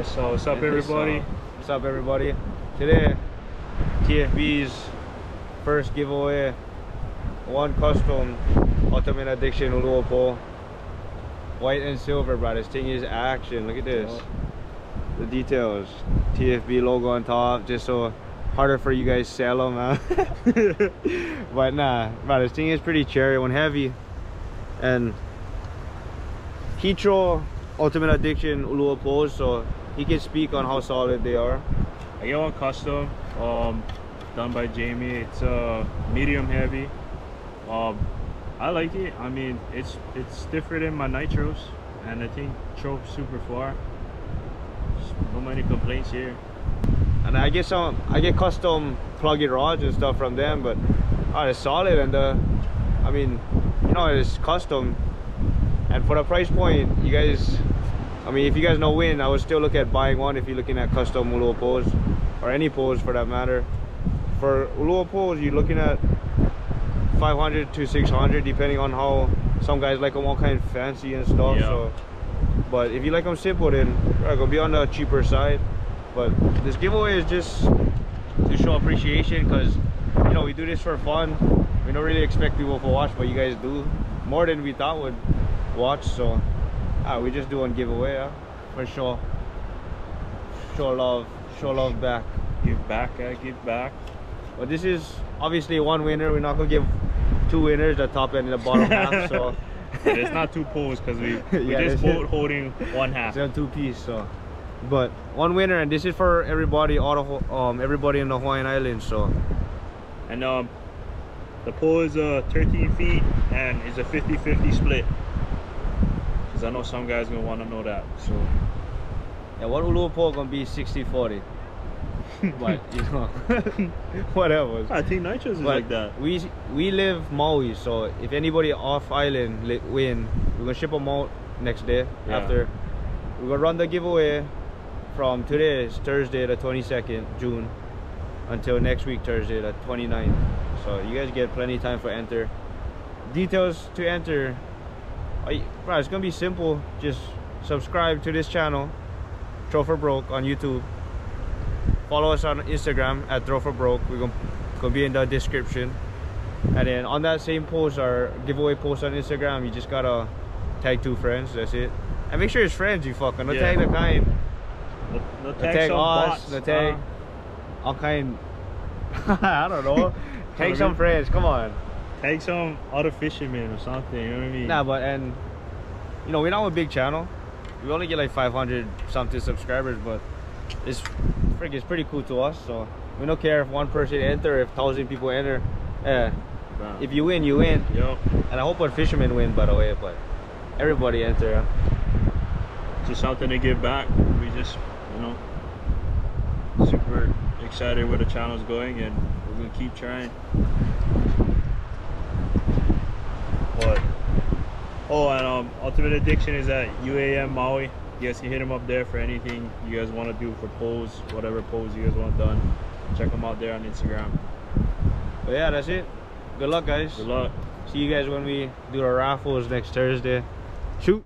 Yes, so what's up, everybody? Uh, what's up, everybody? Today, TFB's first giveaway, one custom Ultimate Addiction Ulua white and silver, bro. This thing is action. Look at this. The details, TFB logo on top, just so harder for you guys sell them, man. but nah, bro, this thing is pretty cherry, one heavy, and Kitro Ultimate Addiction Ulua poles, so he can speak on how solid they are. I get one custom, um, done by Jamie. It's uh, medium heavy. Um, I like it. I mean, it's it's different than my nitros, and I think drove super far. No many complaints here. And I get some, I get custom plug-in rods and stuff from them, but oh, it's solid and the, I mean, you know, it's custom, and for the price point, you guys I mean, if you guys know Win, I would still look at buying one if you're looking at custom Ulua poles or any poles for that matter. For Ulua poles, you're looking at 500 to 600 depending on how some guys like them all kind of fancy and stuff. Yeah. So, but if you like them simple, then right, go be on the cheaper side. But this giveaway is just to show appreciation because you know we do this for fun. We don't really expect people to watch, but you guys do more than we thought would watch. So Ah, we just doing giveaway, huh? For sure. Show love, show love back. Give back, uh, give back. But this is obviously one winner. We're not gonna give two winners, the top and the bottom half. So it's not two pulls because we we yeah, just both holding one half. It's a two piece, so. But one winner, and this is for everybody, all the um everybody in the Hawaiian Islands. So. And um, the pull is uh 13 feet and it's a 50-50 split because I know some guys gonna want to know that. So yeah, one Ulua pole gonna be 60-40. but you know, whatever. I think nitros is like that. We we live Maui, so if anybody off island win, we're gonna ship them out next day. Yeah. After we're gonna run the giveaway from today is Thursday the 22nd June until next week Thursday the 29th. So you guys get plenty of time for enter. Details to enter bro, it's gonna be simple. Just subscribe to this channel, Throw for Broke on YouTube. Follow us on Instagram at Throw for Broke. We're gonna, gonna be in the description. And then on that same post, our giveaway post on Instagram, you just gotta tag two friends. That's it. And make sure it's friends. You fucking no yeah. tag the kind. No, no tag, no tag us. Bots, no tag. Uh, all kind. I don't know. tag some friends. Come on. Take some other fishermen or something, you know what I mean? Nah, but and you know, we're not a big channel. We only get like 500 something subscribers, but it's freaking it's pretty cool to us. So we don't care if one person enter, if thousand people enter. Yeah. If you win, you win. Yo. And I hope our fishermen win, by the way. But everybody enter. Just something to give back. We just, you know, super excited where the channel's going, and we're gonna keep trying. But oh, and um, Ultimate Addiction is at UAM Maui. You guys can hit them up there for anything you guys want to do for pose, whatever pose you guys want done. Check them out there on Instagram. But yeah, that's it. Good luck, guys. Good luck. See you guys when we do our raffles next Thursday. Shoot.